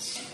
else.